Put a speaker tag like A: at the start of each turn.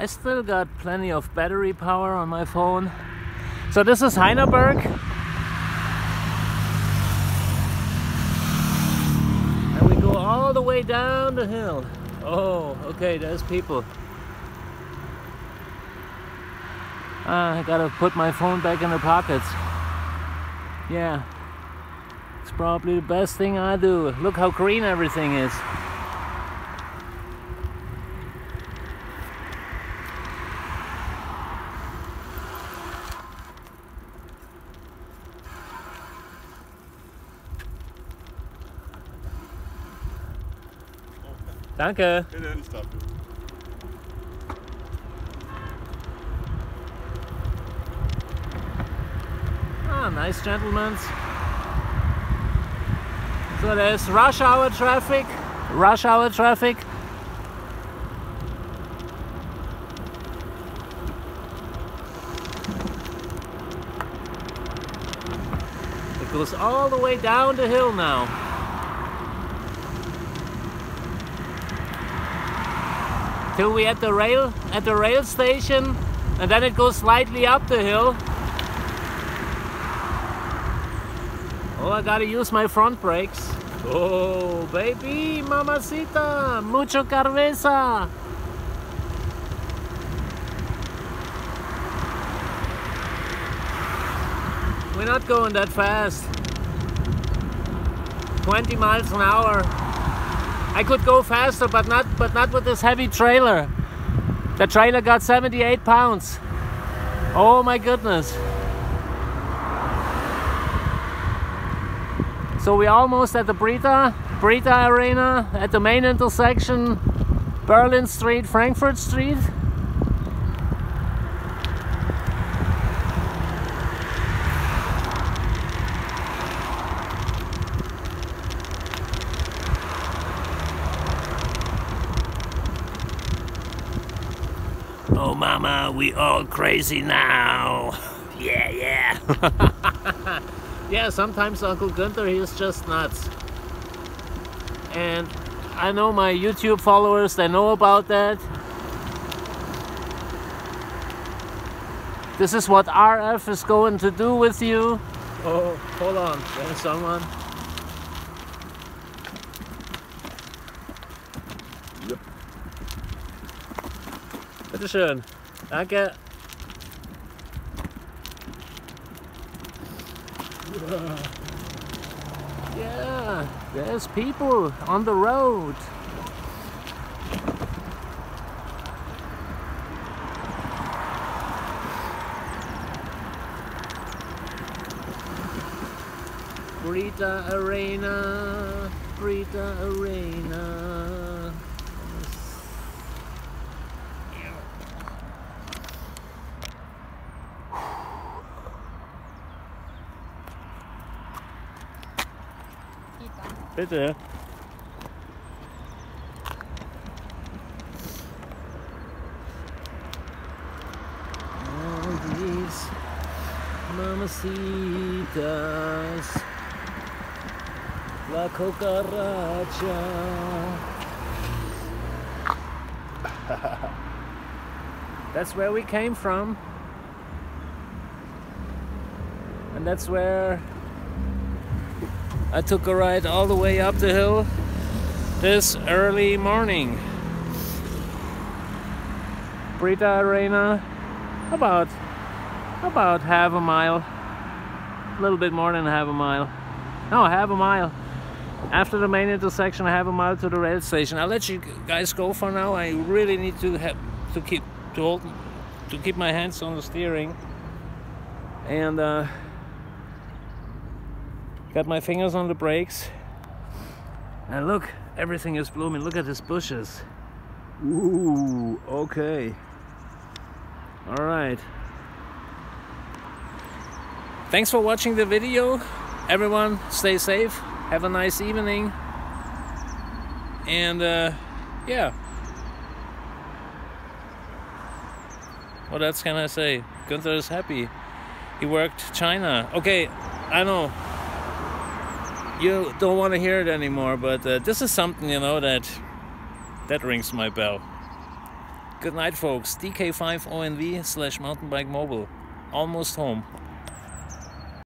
A: I still got plenty of battery power on my phone. So this is Heineberg. And we go all the way down the hill. Oh, okay, there's people. Ah, I gotta put my phone back in the pockets. Yeah. It's probably the best thing I do. Look how green everything is. Danke. Ah, nice gentlemen. So there's rush hour traffic. Rush hour traffic. It goes all the way down the hill now. Till we at the rail at the rail station and then it goes slightly up the hill. Oh, I gotta use my front brakes. Oh, baby, mamacita, mucho carvesa. We're not going that fast. 20 miles an hour. I could go faster, but not, but not with this heavy trailer. The trailer got 78 pounds. Oh my goodness. So we're almost at the Brita, Brita Arena, at the main intersection, Berlin Street, Frankfurt Street. Oh mama, we all crazy now. Yeah, yeah. yeah, sometimes Uncle Günter, is just nuts. And I know my YouTube followers, they know about that. This is what RF is going to do with you. Oh, hold on, there's someone. Bitteschön. Danke. Yeah, there's people on the road. Brita Arena, Brita Arena. Bitte. Mamacitas, la cucaracha. That's where we came from. And that's where I took a ride all the way up the hill this early morning. Brita Arena, about about half a mile, a little bit more than half a mile. No, half a mile. After the main intersection, half a mile to the rail station. I'll let you guys go for now. I really need to have to keep to hold to keep my hands on the steering and. Uh, Got my fingers on the brakes. And look, everything is blooming. Look at these bushes. Ooh, okay. All right. Thanks for watching the video. Everyone, stay safe. Have a nice evening. And uh, yeah. What else can I say? Günter is happy. He worked China. Okay, I know you don't want to hear it anymore, but uh, this is something you know that that rings my bell. Good night, folks. DK5ONV slash mountain bike mobile. Almost home.